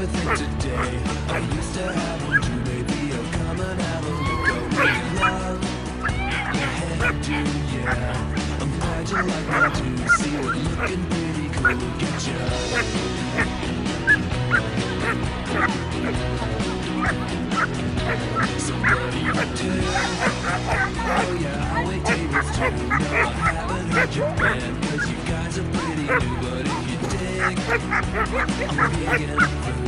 with today. I used to have one too, Maybe I'll come and have a look at me. Love your hairdo, yeah. I'm glad you like my do. See it looking pretty cool. Get you. So what do you do? Oh yeah, I wait tables too. No, I haven't heard your band, cause you guys are pretty new, but if you dig, I'm digging through.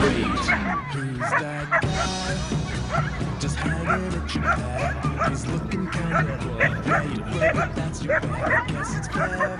who's that guy? Just hanging at your back. He's looking kind of bored. Yeah, you look like that's your bag. Guess it's clever.